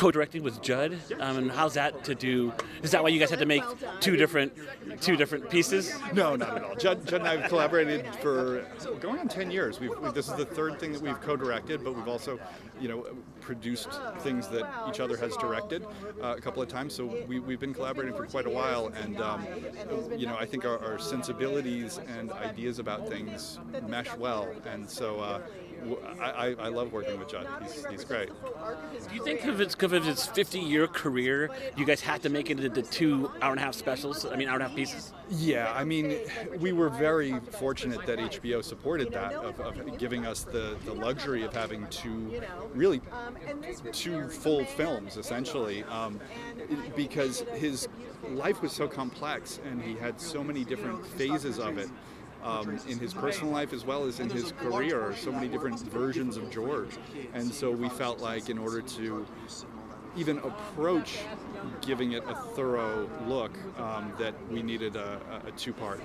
co-directing with Judd. Um, and how's that to do? Is that why you guys had to make two different two different pieces? No, not at all. Judd, Judd and I have collaborated for going on 10 years. We've, we, this is the third thing that we've co-directed, but we've also, you know, produced things that each other has directed uh, a couple of times. So we, we've been collaborating for quite a while, and um, you know, I think our, our, sensibilities and ideas about things mesh well, and so. Uh, I, I, love working with Judd. He's, he's great. Do you think if it's because of his 50-year career, you guys had to make it into two hour and a half specials? I mean, hour and a half pieces. Yeah, I mean, we were very fortunate that HBO supported that of, of giving us the, the luxury of having two, really, two full films essentially, um, because his life was so complex and he had so many different phases of it um, in his personal life as well as in his career, so many different versions of George. And so we felt like in order to even approach giving it a thorough look, um, that we needed a, a two-part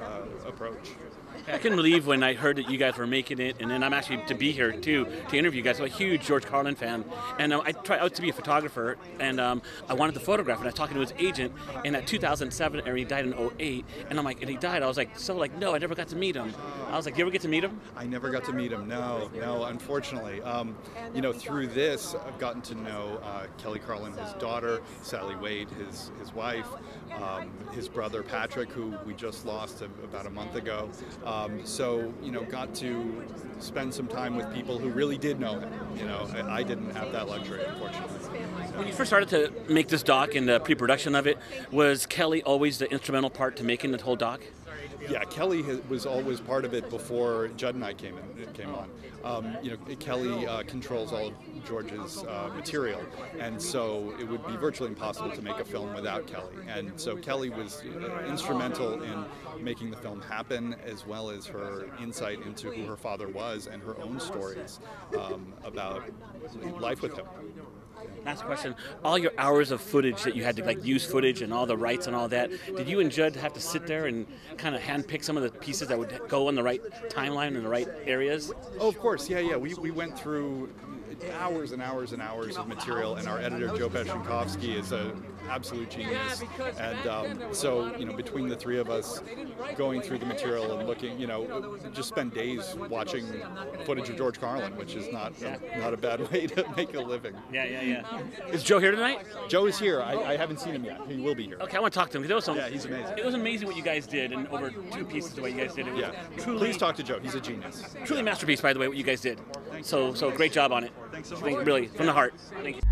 uh, approach. I couldn't believe when I heard that you guys were making it, and then I'm actually to be here too to interview you guys. I'm a huge George Carlin fan, and um, I tried out to be a photographer, and um, I wanted the photograph, and I was talking to his agent, and at 2007, and he died in 08, and I'm like, and he died. I was like, so like, no, I never got to meet him. I was like, you ever get to meet him? I never got to meet him. No, no, unfortunately. Um, you know, through this, I've gotten to know uh, Kelly Carlin, his daughter, Sally Wade, his his wife, um, his brother Patrick, who we just lost about a month ago. Um, so, you know, got to spend some time with people who really did know him. You know, I, I didn't have that luxury, unfortunately. When you first started to make this doc and the pre-production of it, was Kelly always the instrumental part to making the whole doc? Yeah, Kelly was always part of it before Judd and I came in, came on. Um, you know, Kelly uh, controls all of George's uh, material, and so it would be virtually impossible to make a film without Kelly. And so Kelly was uh, instrumental in making the film happen, as well as her insight into who her father was and her own stories um, about life with him. Last question: All your hours of footage that you had to like use footage and all the rights and all that, did you and Judd have to sit there and kind of handpick some of the pieces that would go on the right timeline in the right areas? Oh, of course, yeah, yeah. We, we went through hours and hours and hours of material, and our editor Joe Beshenkovsky is an absolute genius. And um, so, you know, between the three of us, going through the material and looking, you know, just spend days watching footage of George Carlin, which is not a, not a bad way to make a living. Yeah, yeah, yeah. Is Joe here tonight? Joe is here. I, I haven't seen him yet. He will be here. Okay, I want to talk to him. There was some, yeah, he's amazing. It was amazing what you guys did, and over two pieces the way you guys did it. yeah. Truly, Please talk to Joe. He's a genius. Truly masterpiece, by the way, what you guys did. So, so great job on it. Thanks so much. Really, from the heart. Thank you.